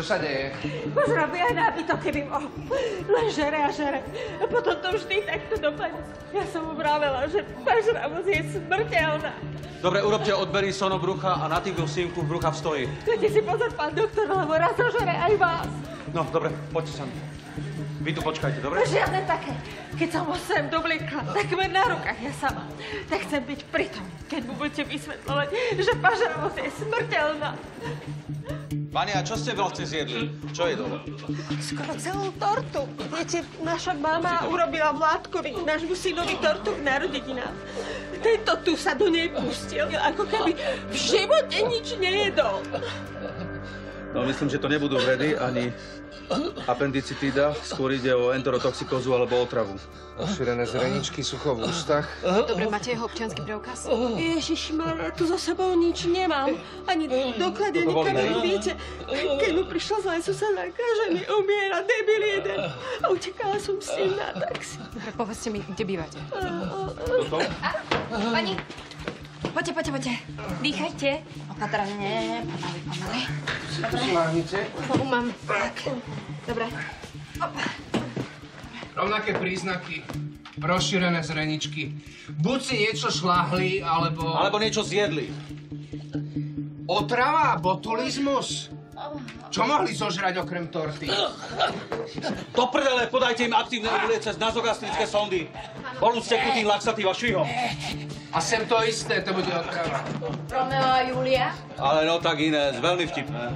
Čo sa deje? Robí aj nábytok, keby mohol. Len žere a žere. A potom to vždy takto dopadne. Ja som mu vravela, že pažravosť je smrteľná. Dobre, urobte odbery sonobrucha a na tých sínku brucha vstojí. Dajte si pozor, pán doktor, lebo raz zožere aj vás. No, dobre, poďte sem. Vy tu počkajte, dobre? Žiadne také. Keď som ho sem dovliekla, takmer na rukách ja sama, tak chcem byť pri tom, keď mu budete vysvetľovať, že pažravosť je smrteľná. Pani, a čo ste vlastne zjedli? Čo je dole? Skoro celú tortu. Viete, naša mama urobila Vládkovi, nášmu synovi tortu k narodeninám. Tento tu sa do nej pustil, ako keby v živote nič nejedol. No myslím, že to nebudú vredy ani appendicitída, skôr ide o enterotoxikózu alebo otravu. Rozšírené zreničky, sucho v ústach. Dobre, máte jeho občiansky preukaz? Ježišmarja, tu so sebou nič nemám. Ani doklady, ani kamery. Viete, keď mu prišla zle susedárka, že mi umiera debil jeden. A utekala som s ním na taxi. Dobre, povedzte mi, kde bývate. Pani, poďte, poďte, poďte. Dýchajte. Opatrne, pomaly, pomaly. Šláhnite. No, mám. Dobre. Rovnaké príznaky. Rozšírené zreničky. Buď si niečo šláhli, alebo... Alebo niečo zjedli. Otrava, botulizmus. Čo mohli zožrať okrem torty? Do prdele, podajte im aktívne cez nazogastrické sondy. Bolu steknutým laxatív a švihom. A sem to isté, to bude otrava. Romeo a Julia. Ale no tak iné, veľmi vtipné.